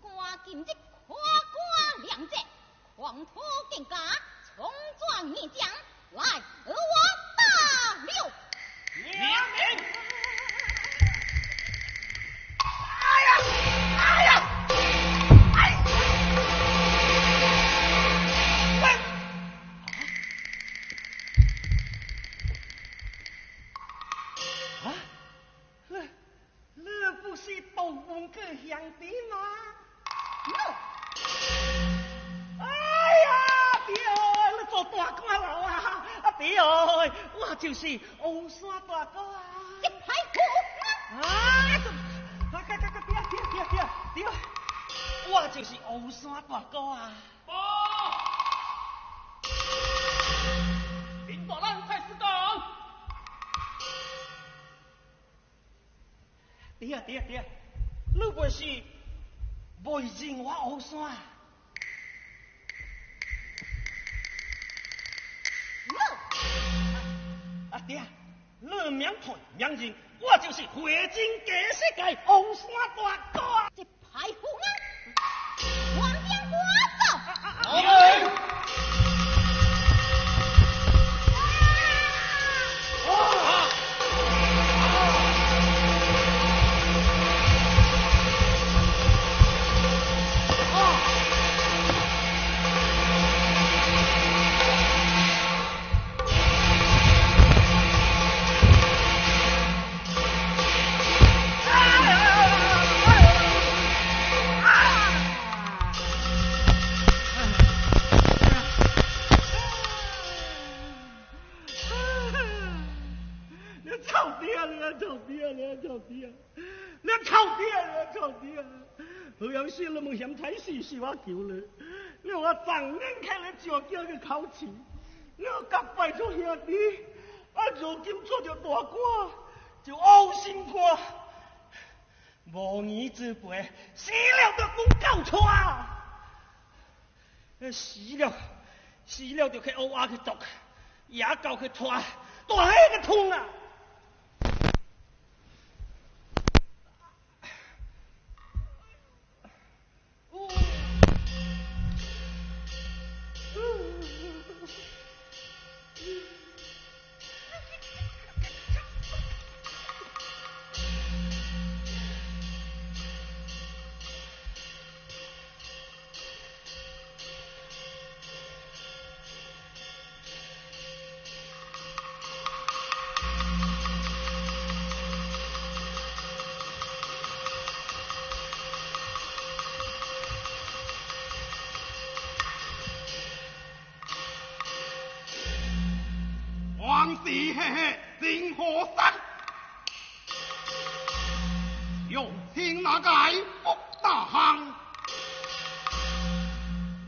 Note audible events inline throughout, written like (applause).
狂进进，狂过两只，狂徒更加，冲撞逆将来。对呀对你不是未认我乌山？爹，你名台名人，我就是花精假世界乌山大哥，这排风啊！好，杨氏，了们想睇事是我求你，你话我曾年开了酒叫去口试，我甲拜托兄弟，我如今做着大官，就呕心肝，无颜之辈，死了都不够喘，啊，死了，死了就去乌鸦去读，也狗去喘，大害个痛啊！是嘿嘿，山，用心那解福大行，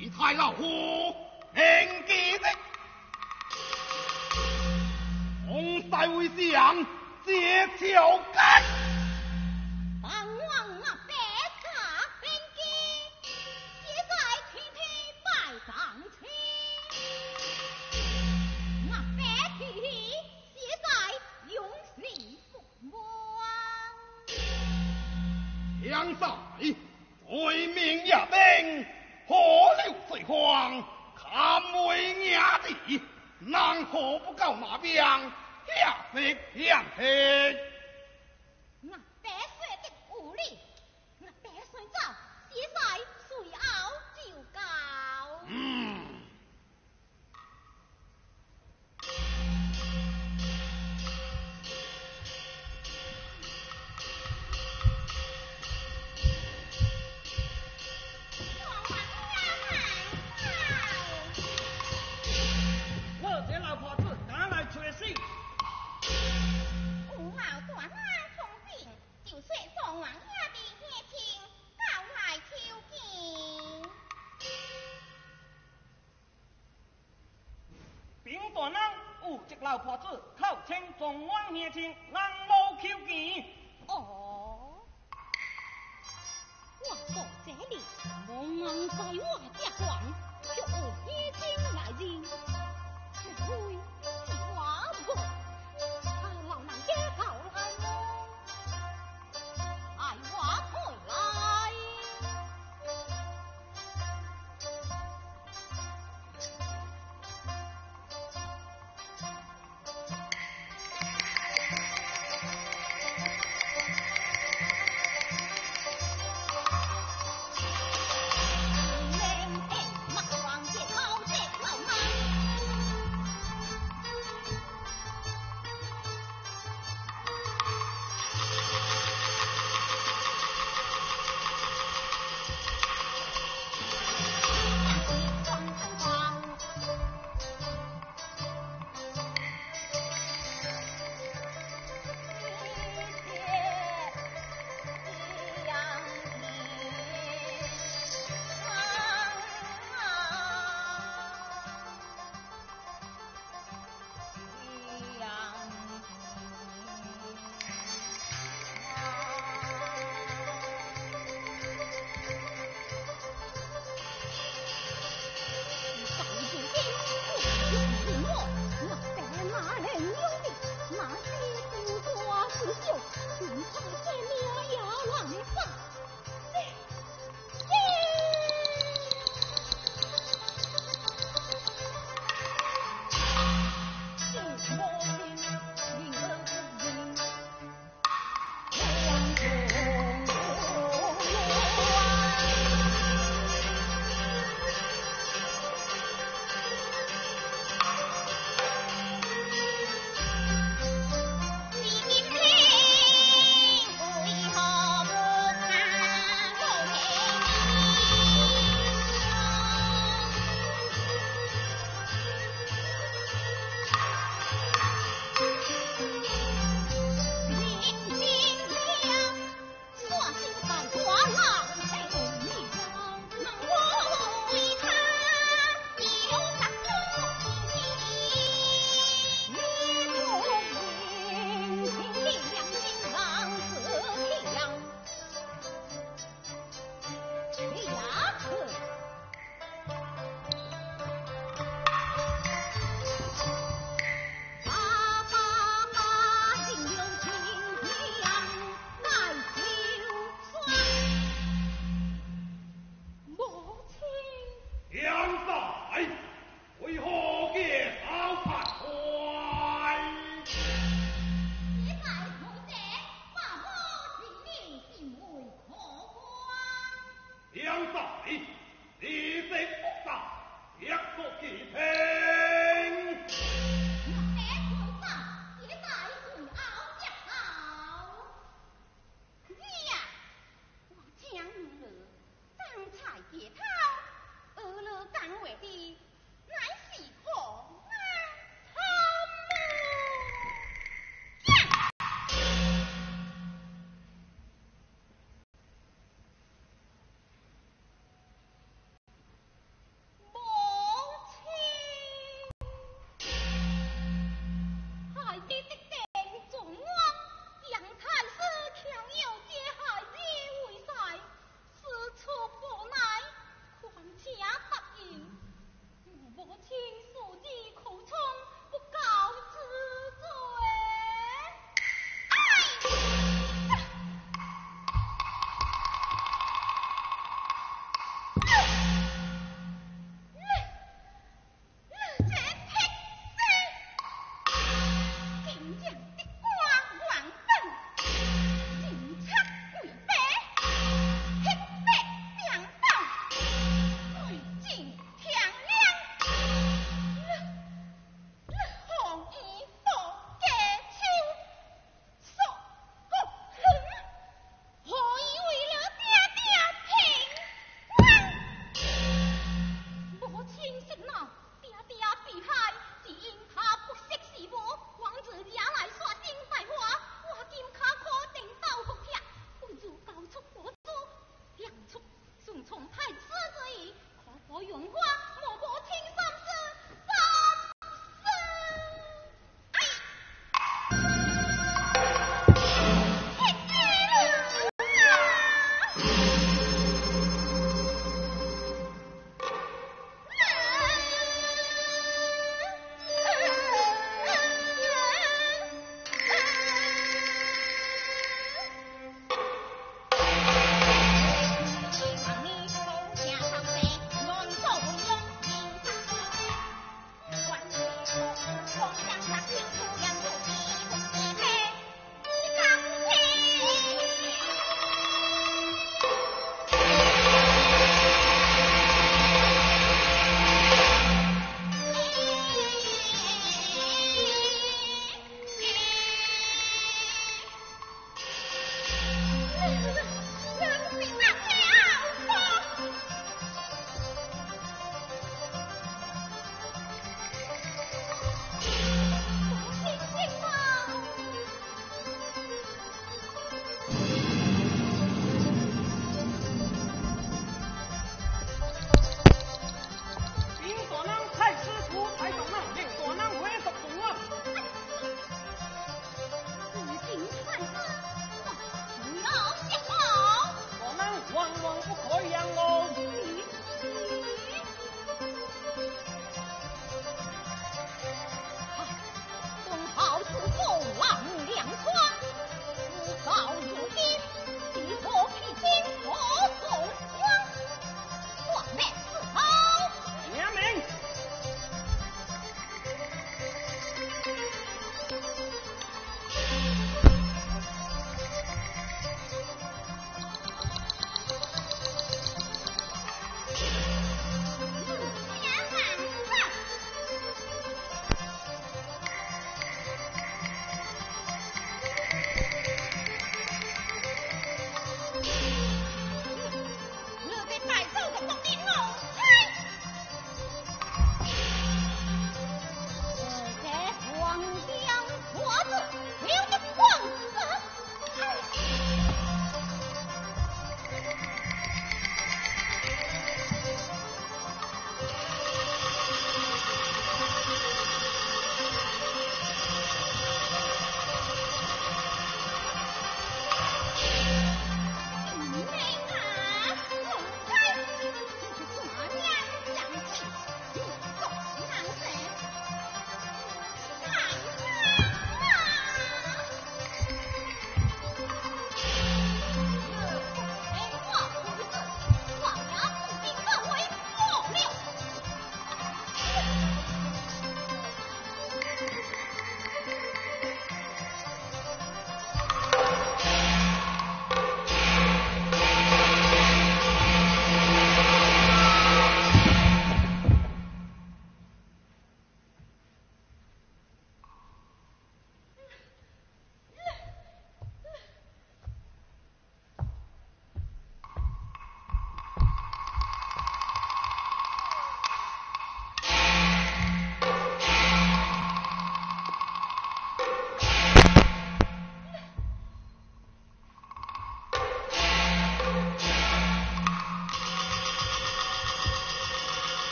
你太老虎，人杰辈，洪财会上借桥金。我不够马兵，也未强气。龙王灭尽浪。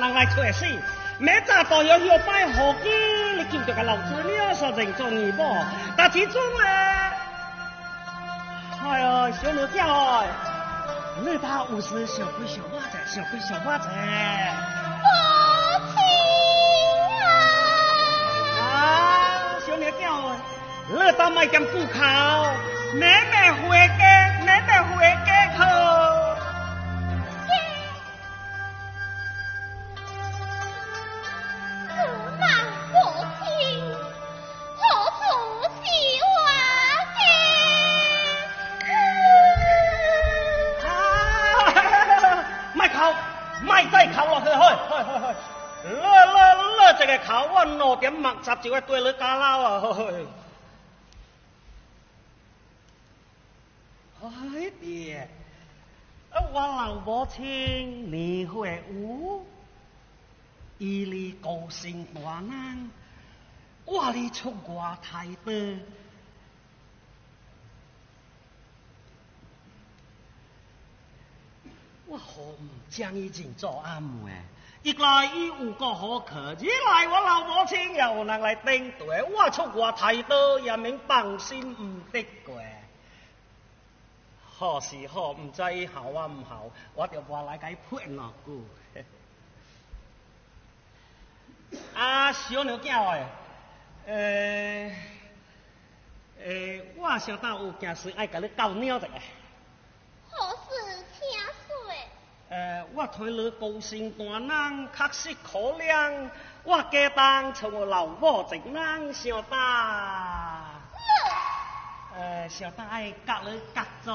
人来财死，每扎都要要拜好经。你见到个老子你要说认做你不？但始终哎。哎呦，小女娇哎，你把五十小鬼小娃子，小鬼小娃子。啊，小女叫，你把买点布靠。我对了，干了啊！哎爹，我老婆亲，你会有？伊是高薪大男，我你出我太多。我好唔将以前做阿母哎。一来伊有个好客，二来我老母亲又有人来顶对，我出外太多，也免放心唔得过。是好，何唔伊好啊唔好，我就无来解配两句。(laughs) 啊，小娘娇诶，诶诶，我小到有件事爱甲你交流一下。诶，我看你高兴单人，确实可怜。我家中从我老母一人，小大，呃，小大爱夹你夹住。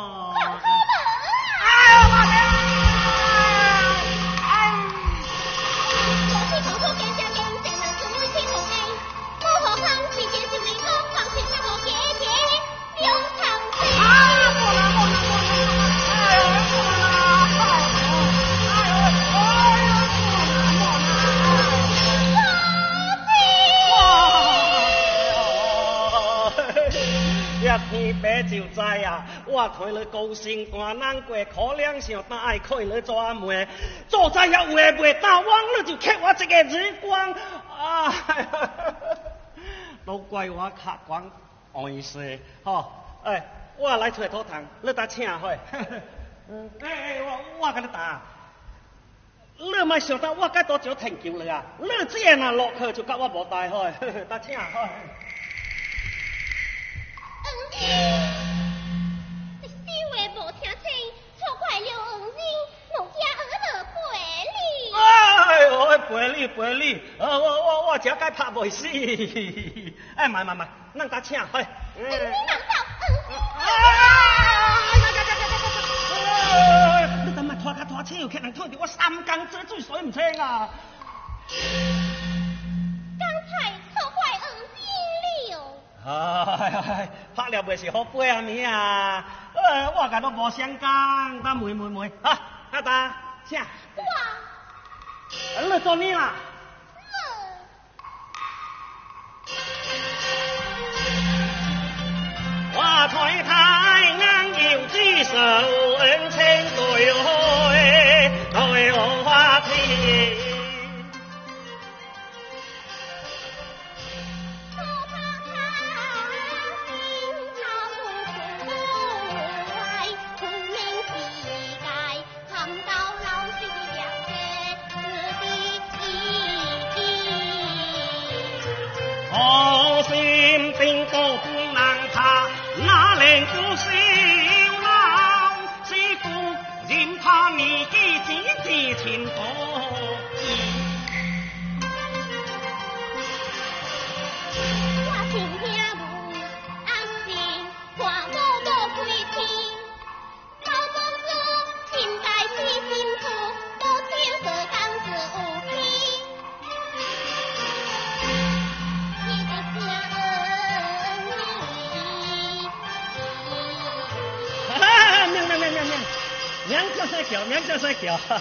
你爸就知啊！我看你高兴，看难过，可怜想打，爱看你做阿妹，做在遐话未大我你就欠我一个耳光啊！都怪我客官碍事吼！哎，我来找土堂，你当请开。嗯，哎哎，我我跟你打，你莫想到我该多少能球了啊！你这样若落去就跟我无大好，当 (laughs) 请开。你首话无听清，错怪了人。我家二老陪里，哎，里，陪你我我我这该拍不死。哎，慢慢慢，咱家请。你你等咪拖卡拖车，让人拖着我三更酒醉水唔清啊！哎，拍了袂是好杯啊你啊！我今日无相干，打妹妹妹，哈，阿达，请。我来捉你啦！哇，太太，俺要知愁，青我心胸无安静，官哥哥开天，老在苦，等哈哈，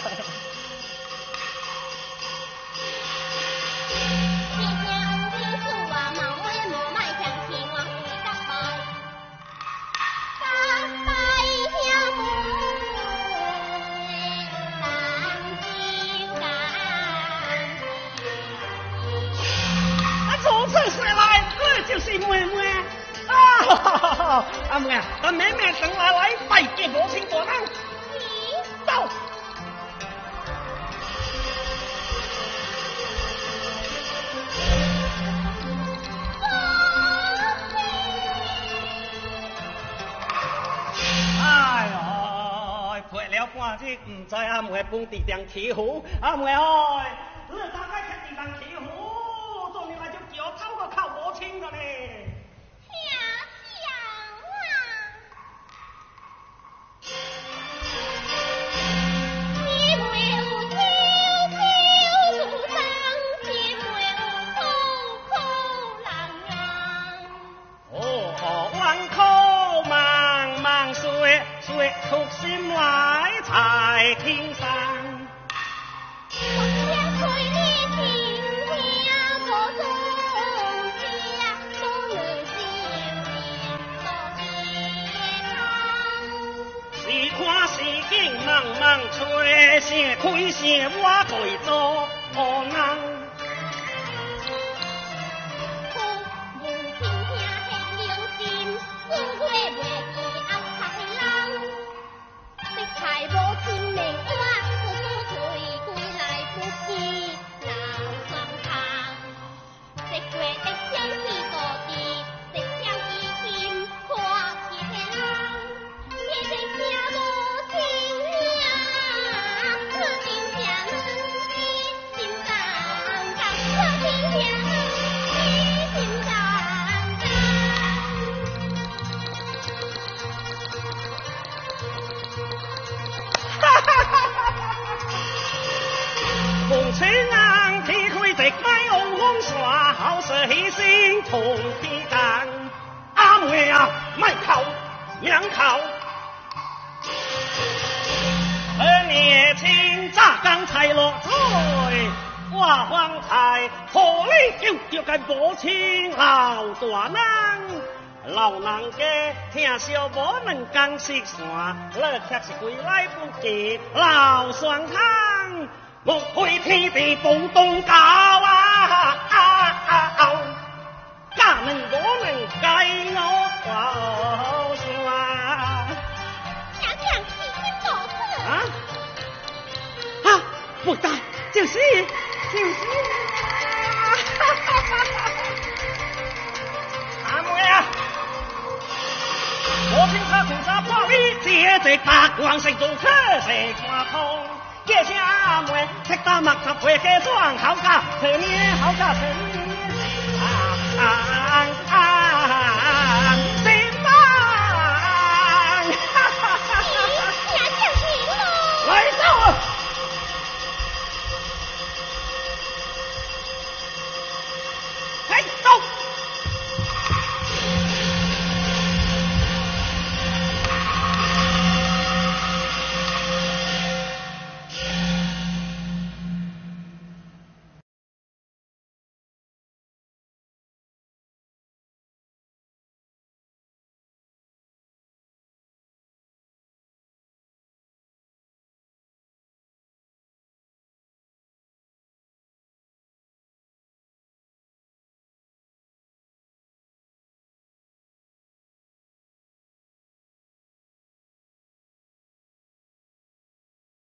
妹妹，阿妹，阿妹妹，等来来拜见母亲大人。走。半天，唔知阿妹搬伫点起屋，阿妹哎。母亲老大难，老人家听小妹两江一散，你却是归来不及老双亲，莫非天地不动家啊！咱们不能改我苦心。娘娘，你千金不啊？啊，不打就是。长沙破壁，一字白，黄城坐客谁看透？一声喂，吃打木扎会解断头甲，成年好甲陈。